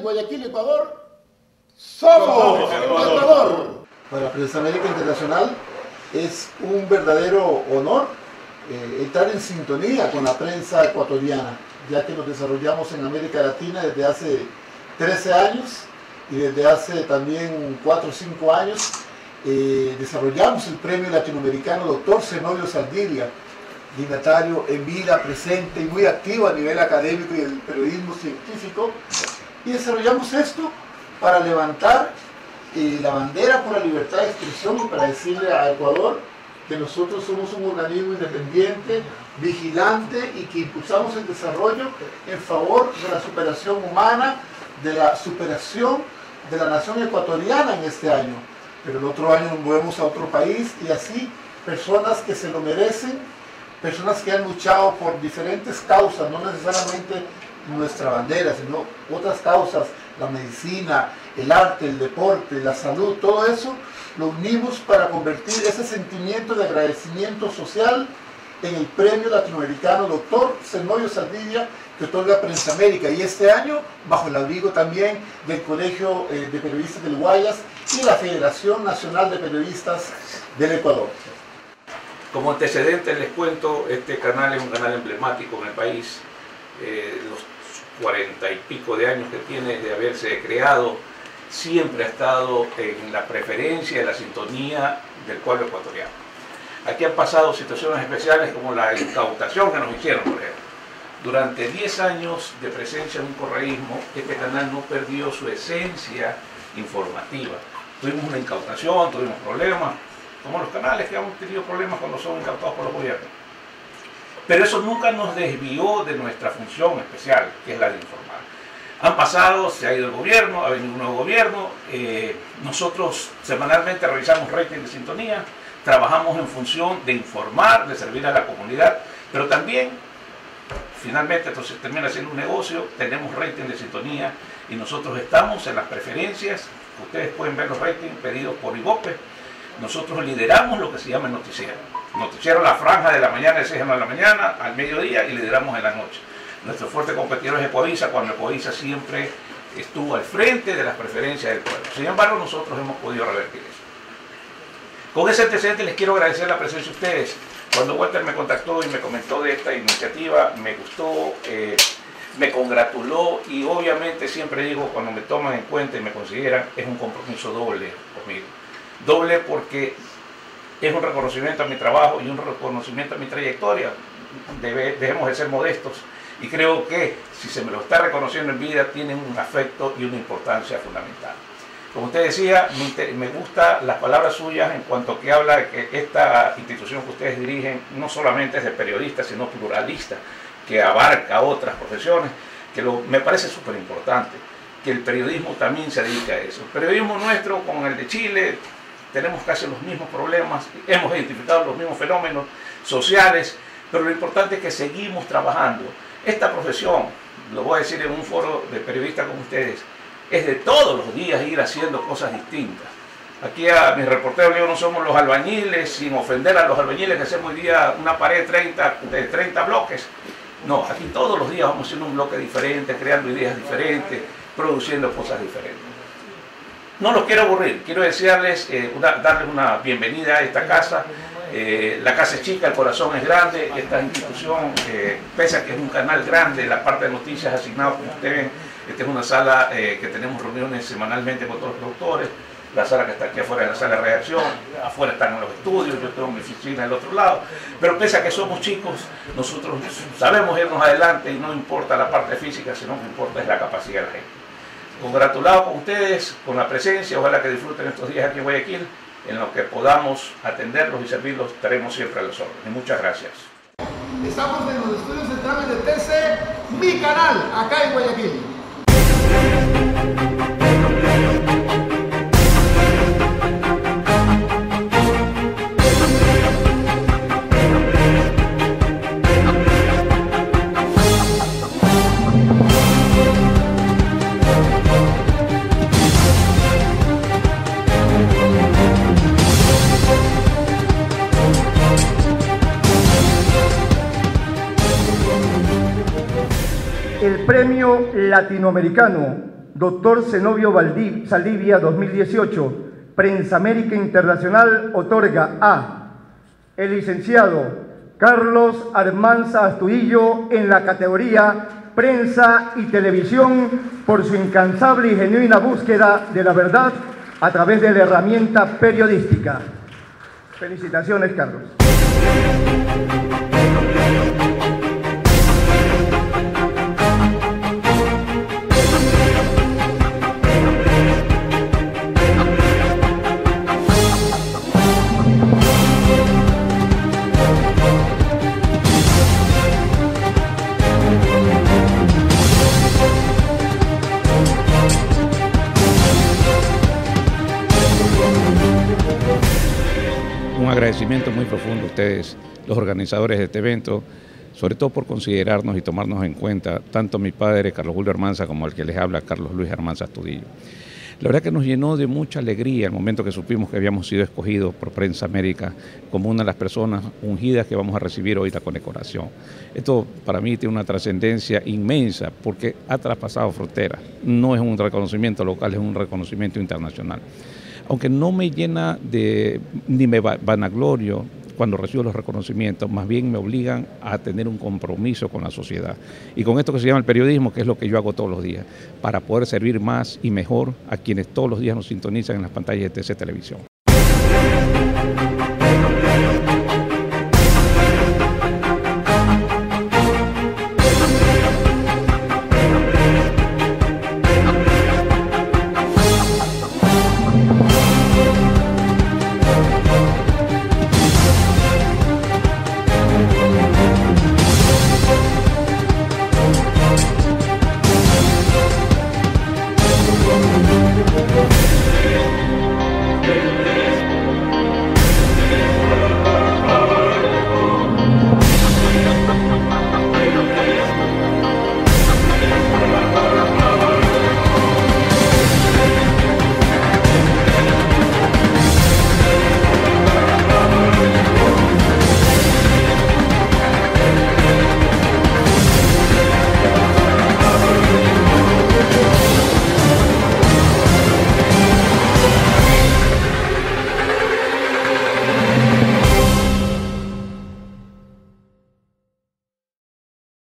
Guayaquil, Ecuador, somos Ecuador. Para Prensa América Internacional es un verdadero honor eh, estar en sintonía con la prensa ecuatoriana, ya que nos desarrollamos en América Latina desde hace 13 años y desde hace también 4 o 5 años eh, desarrollamos el premio latinoamericano Doctor Zenobio Saldivia, dignatario en vida, presente y muy activo a nivel académico y el periodismo científico. Y desarrollamos esto para levantar eh, la bandera por la libertad de expresión y para decirle a Ecuador que nosotros somos un organismo independiente, vigilante y que impulsamos el desarrollo en favor de la superación humana, de la superación de la nación ecuatoriana en este año. Pero el otro año nos movemos a otro país y así personas que se lo merecen, personas que han luchado por diferentes causas, no necesariamente nuestra bandera, sino otras causas, la medicina, el arte, el deporte, la salud, todo eso, lo unimos para convertir ese sentimiento de agradecimiento social en el premio latinoamericano Doctor Zenobio Saldivia que otorga Prensa América y este año bajo el abrigo también del Colegio eh, de Periodistas del Guayas y la Federación Nacional de Periodistas del Ecuador. Como antecedente les cuento, este canal es un canal emblemático en el país. Eh, los cuarenta y pico de años que tiene de haberse creado, siempre ha estado en la preferencia, en la sintonía del pueblo ecuatoriano. Aquí han pasado situaciones especiales como la incautación que nos hicieron, por ejemplo. Durante 10 años de presencia en un correísmo, este canal no perdió su esencia informativa. Tuvimos una incautación, tuvimos problemas, como los canales que han tenido problemas cuando son incautados por los gobiernos. Pero eso nunca nos desvió de nuestra función especial, que es la de informar. Han pasado, se ha ido el gobierno, ha venido un nuevo gobierno, eh, nosotros semanalmente revisamos rating de sintonía, trabajamos en función de informar, de servir a la comunidad, pero también, finalmente, entonces termina siendo un negocio, tenemos rating de sintonía y nosotros estamos en las preferencias, ustedes pueden ver los ratings pedidos por IGOPE, nosotros lideramos lo que se llama el noticiero. Noticiero la franja de la mañana, de 6 de la mañana, al mediodía y lideramos en la noche. Nuestro fuerte competidor es Ecoavisa, cuando Ecoavisa siempre estuvo al frente de las preferencias del pueblo. Sin embargo, nosotros hemos podido revertir eso. Con ese antecedente les quiero agradecer la presencia de ustedes. Cuando Walter me contactó y me comentó de esta iniciativa, me gustó, eh, me congratuló y obviamente siempre digo, cuando me toman en cuenta y me consideran, es un compromiso doble conmigo. Doble porque es un reconocimiento a mi trabajo y un reconocimiento a mi trayectoria. debemos de ser modestos y creo que si se me lo está reconociendo en vida tiene un afecto y una importancia fundamental. Como usted decía, me gusta las palabras suyas en cuanto que habla de que esta institución que ustedes dirigen no solamente es de periodistas, sino pluralista, que abarca otras profesiones, que me parece súper importante, que el periodismo también se dedica a eso. El periodismo nuestro con el de Chile tenemos casi los mismos problemas, hemos identificado los mismos fenómenos sociales, pero lo importante es que seguimos trabajando. Esta profesión, lo voy a decir en un foro de periodistas como ustedes, es de todos los días ir haciendo cosas distintas. Aquí a mis reporteros digo, no somos los albañiles, sin ofender a los albañiles que hacemos hoy día una pared de 30, de 30 bloques. No, aquí todos los días vamos haciendo un bloque diferente, creando ideas diferentes, produciendo cosas diferentes. No los quiero aburrir, quiero desearles, eh, darles una bienvenida a esta casa. Eh, la casa es chica, el corazón es grande. Esta institución, eh, pese a que es un canal grande, la parte de noticias asignado, como ustedes ven, esta es una sala que tenemos reuniones semanalmente con todos los productores. La sala que está aquí afuera es la sala de reacción, afuera están los estudios, yo tengo mi oficina del otro lado. Pero pese a que somos chicos, nosotros sabemos irnos adelante y no importa la parte física, sino que importa es la capacidad de la gente congratulado con ustedes, con la presencia, ojalá que disfruten estos días aquí en Guayaquil, en lo que podamos atenderlos y servirlos, estaremos siempre a los órdenes. Muchas gracias. Estamos en los estudios centrales de TC, mi canal, acá en Guayaquil. El premio latinoamericano Doctor Zenobio Saldivia 2018, Prensa América Internacional otorga a el licenciado Carlos Armanza Astudillo en la categoría Prensa y Televisión por su incansable y genuina búsqueda de la verdad a través de la herramienta periodística. Felicitaciones, Carlos. Un agradecimiento muy profundo a ustedes, los organizadores de este evento, sobre todo por considerarnos y tomarnos en cuenta, tanto mi padre Carlos Julio Armanza como el que les habla Carlos Luis Armanza Astudillo. La verdad que nos llenó de mucha alegría el momento que supimos que habíamos sido escogidos por Prensa América como una de las personas ungidas que vamos a recibir hoy la condecoración. Esto para mí tiene una trascendencia inmensa porque ha traspasado fronteras. No es un reconocimiento local, es un reconocimiento internacional aunque no me llena de, ni me vanaglorio cuando recibo los reconocimientos, más bien me obligan a tener un compromiso con la sociedad. Y con esto que se llama el periodismo, que es lo que yo hago todos los días, para poder servir más y mejor a quienes todos los días nos sintonizan en las pantallas de TC Televisión.